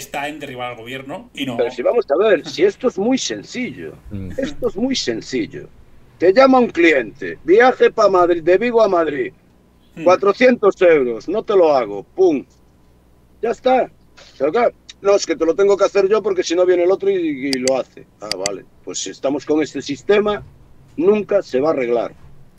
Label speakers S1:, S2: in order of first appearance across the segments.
S1: está en derribar al gobierno y no.
S2: Pero si vamos a ver, si esto es muy sencillo,
S3: Mm.
S2: esto es muy sencillo. Te llama un cliente, viaje para Madrid, de Vigo a Madrid,
S1: Hmm.
S2: 400 euros, no te lo hago, pum. Ya está. Pero claro, no, es que te lo tengo que hacer yo porque si no viene el otro y, y lo hace. Ah, vale. Pues si estamos con este sistema, nunca se va a arreglar.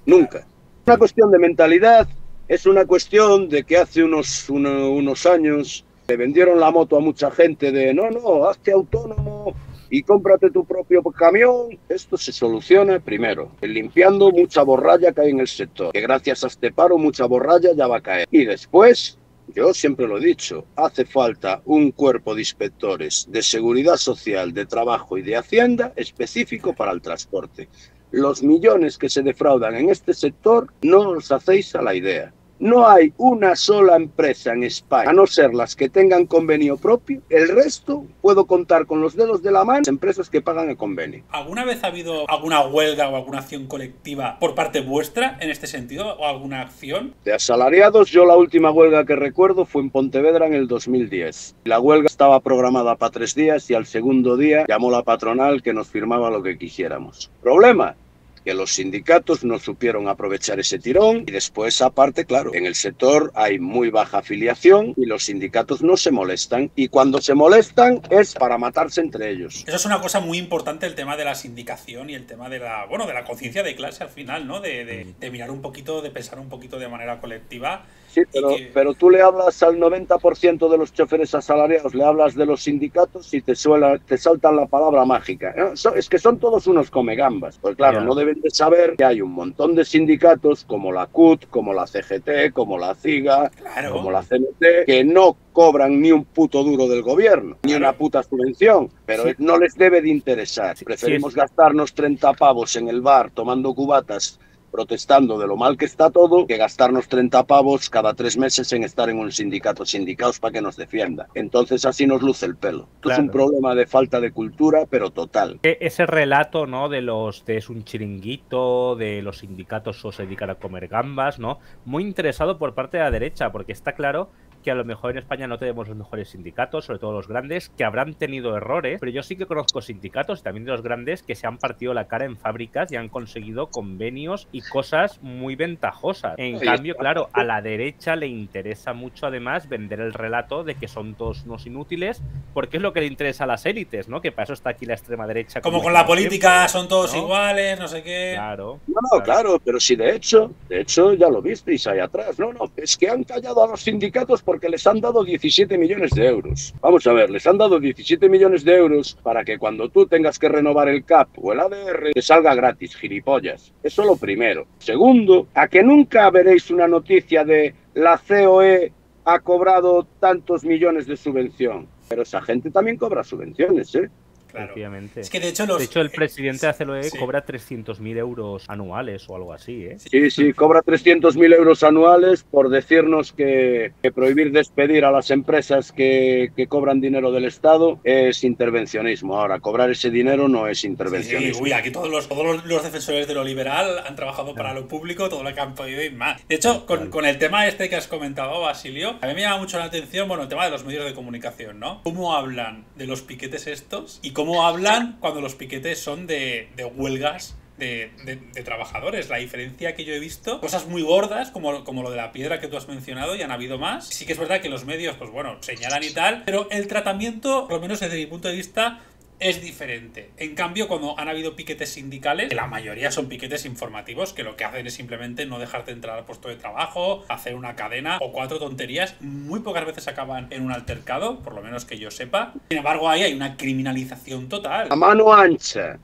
S2: Nunca. Una cuestión de mentalidad, es una cuestión de que hace unos, uno- unos años le vendieron la moto a mucha gente de no, no, hazte autónomo y cómprate tu propio camión. Esto se soluciona primero, limpiando mucha borralla que hay en el sector, que gracias a este paro mucha borralla ya va a caer. Y después, yo siempre lo he dicho, hace falta un cuerpo de inspectores de seguridad social, de trabajo y de hacienda específico para el transporte. Los millones que se defraudan en este sector no os hacéis a la idea. No hay una sola empresa en España, a no ser las que tengan convenio propio. El resto puedo contar con los dedos de la mano empresas que pagan el convenio.
S1: ¿Alguna vez ha habido alguna huelga o alguna acción colectiva por parte vuestra en este sentido? ¿O alguna acción?
S2: De asalariados, yo la última huelga que recuerdo fue en Pontevedra en el 2010. La huelga estaba programada para tres días y al segundo día llamó la patronal que nos firmaba lo que quisiéramos. Problema, que los sindicatos no supieron aprovechar ese tirón y después aparte, claro, en el sector hay muy baja afiliación y los sindicatos no se molestan y cuando se molestan es para matarse entre ellos.
S1: Eso es una cosa muy importante, el tema de la sindicación y el tema de la, bueno, de la conciencia de clase al final, ¿no? De, de- de mirar un poquito, de pensar un poquito de manera colectiva.
S2: Sí, pero,
S1: que-
S2: pero tú le hablas al 90% de los choferes asalariados, le hablas de los sindicatos y te, suela, te saltan la palabra mágica. ¿no? So- Es que son todos unos comegambas. Pues claro, no deben de saber que hay un montón de sindicatos como la CUT, como la CGT, como la CIGA,
S1: Claro.
S2: como la CNT, que no cobran ni un puto duro del gobierno, ni una puta subvención, pero
S3: Sí.
S2: no les debe de interesar.
S3: Sí,
S2: Preferimos
S3: sí.
S2: gastarnos 30 pavos en el bar tomando cubatas protestando de lo mal que está todo, que gastarnos 30 pavos cada tres meses en estar en un sindicato, sindicados para que nos defienda. Entonces así nos luce el pelo. Esto es
S3: Claro.
S2: un problema de falta de cultura, pero total.
S3: E- Ese relato, ¿no? De los de es un chiringuito, de los sindicatos o se dedican a comer gambas, ¿no? Muy interesado por parte de la derecha, porque está claro que a lo mejor en España no tenemos los mejores sindicatos, sobre todo los grandes, que habrán tenido errores, pero yo sí que conozco sindicatos, y también de los grandes, que se han partido la cara en fábricas y han conseguido convenios y cosas muy ventajosas. En
S2: Ahí
S3: cambio,
S2: está.
S3: claro, a la derecha le interesa mucho además vender el relato de que son todos unos inútiles, porque es lo que le interesa a las élites, ¿no? Que para eso está aquí la extrema derecha.
S1: Como con la política son todos
S3: ¿no?
S1: iguales, no sé qué.
S3: Claro.
S2: No, no, claro, pero si de hecho, de hecho ya lo visteis ahí atrás. No, no, es que han callado a los sindicatos porque les han dado 17 millones de euros. Vamos a ver, les han dado 17 millones de euros para que cuando tú tengas que renovar el CAP o el ADR te salga gratis, gilipollas. Eso lo primero. Segundo, a que nunca veréis una noticia de la COE ha cobrado tantos millones de subvención. Pero esa gente también cobra subvenciones, ¿eh?
S1: Claro.
S3: Efectivamente.
S1: Es que de hecho los.
S3: De hecho, el presidente de CLOE
S1: sí.
S3: cobra 300.000 euros anuales o algo así, ¿eh?
S2: Sí, sí, cobra 300.000 euros anuales por decirnos que, que prohibir despedir a las empresas que, que cobran dinero del Estado es intervencionismo. Ahora, cobrar ese dinero no es
S1: Sí, sí,
S2: intervencionismo.
S1: uy, aquí todos los, todos los- los defensores de lo liberal han trabajado para lo público, todo lo que han podido y más. De hecho, con, con el tema este que has comentado, Basilio, a mí me llama mucho la atención, bueno, el tema de los medios de comunicación, ¿no? Cómo hablan de los piquetes estos y cómo hablan cuando los piquetes son de, de huelgas de, de- de trabajadores. La diferencia que yo he visto, cosas muy gordas, como, como lo de la piedra que tú has mencionado, y han habido más. Sí que es verdad que los medios, pues bueno, señalan y tal, pero el tratamiento, por lo menos desde mi punto de vista, es diferente. En cambio, cuando han habido piquetes sindicales, que la mayoría son piquetes informativos, que lo que hacen es simplemente no dejarte entrar al puesto de trabajo, hacer una cadena o cuatro tonterías, muy pocas veces acaban en un altercado, por lo menos que yo sepa. Sin embargo, ahí hay una criminalización total.
S2: La mano ancha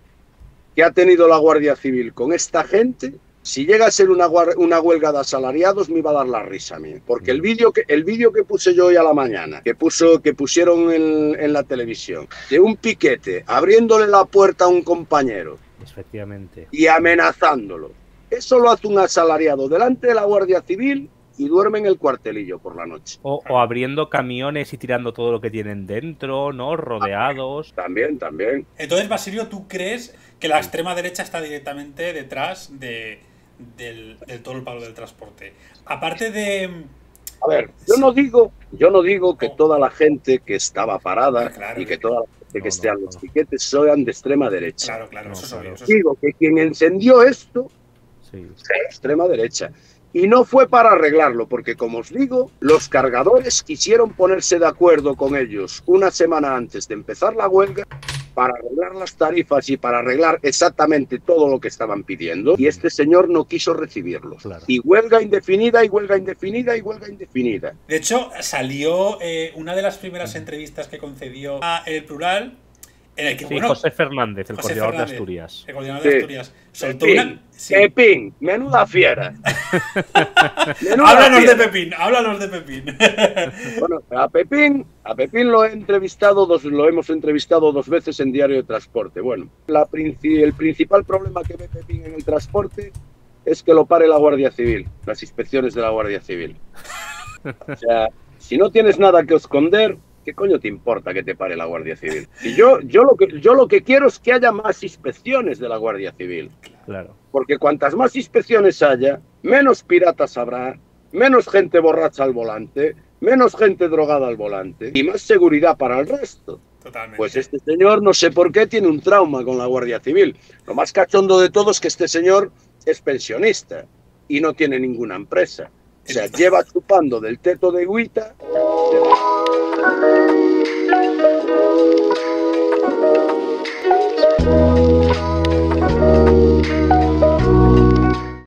S2: que ha tenido la Guardia Civil con esta gente, si llega a ser una, una huelga de asalariados, me iba a dar la risa a mí. Porque el vídeo que, el vídeo que puse yo hoy a la mañana, que, puso, que pusieron en, en la televisión, de un piquete abriéndole la puerta a un compañero
S3: Efectivamente.
S2: y amenazándolo. Eso lo hace un asalariado delante de la Guardia Civil y duerme en el cuartelillo por la noche.
S3: O, o abriendo camiones y tirando todo lo que tienen dentro, ¿no? Rodeados.
S2: También, también.
S1: Entonces, Basilio, ¿tú crees que la extrema derecha está directamente detrás de, del, del todo el palo del transporte? Aparte de,
S2: A ver, yo no digo, yo no digo que toda la gente que estaba parada
S1: Ah, claro,
S2: y que toda la gente que
S3: No,
S2: esté
S3: no,
S2: a los
S3: no.
S2: piquetes sean de extrema derecha.
S1: Claro, claro,
S3: No,
S1: eso es
S3: claro.
S1: obvio. eso es-
S2: Digo que quien encendió esto
S3: Sí.
S2: fue la extrema derecha. Y no fue para arreglarlo, porque como os digo, los cargadores quisieron ponerse de acuerdo con ellos una semana antes de empezar la huelga para arreglar las tarifas y para arreglar exactamente todo lo que estaban pidiendo. Y este señor no quiso recibirlos.
S3: Claro.
S2: Y huelga indefinida, y huelga indefinida, y huelga indefinida.
S1: De hecho, salió eh, una de las primeras entrevistas que concedió a El Plural, en el que,
S3: Sí,
S1: bueno,
S3: José Fernández, el
S1: José
S3: coordinador
S1: Fernández.
S3: de Asturias.
S1: el coordinador de
S2: Sí.
S1: Asturias, soltó
S2: Pepín,
S1: una... sí.
S2: Pepín, menuda fiera. Menuda
S1: Háblanos de. Pepín, háblanos de Pepín.
S2: Bueno, a Pepín, a Pepín lo he entrevistado dos, lo hemos entrevistado dos veces en Diario de Transporte. Bueno, la princi- el principal problema que ve Pepín en el transporte es que lo pare la Guardia Civil, las inspecciones de la Guardia Civil. O sea, si no tienes nada que esconder, ¿qué coño te importa que te pare la Guardia Civil? Y yo, yo lo que yo lo que quiero es que haya más inspecciones de la Guardia Civil.
S3: Claro.
S2: Porque cuantas más inspecciones haya, menos piratas habrá, menos gente borracha al volante, menos gente drogada al volante y más seguridad para el resto.
S1: Totalmente.
S2: Pues este señor, no sé por qué, tiene un trauma con la Guardia Civil. Lo más cachondo de todo es que este señor es pensionista y no tiene ninguna empresa. O sea, lleva chupando del teto de Guita. amém.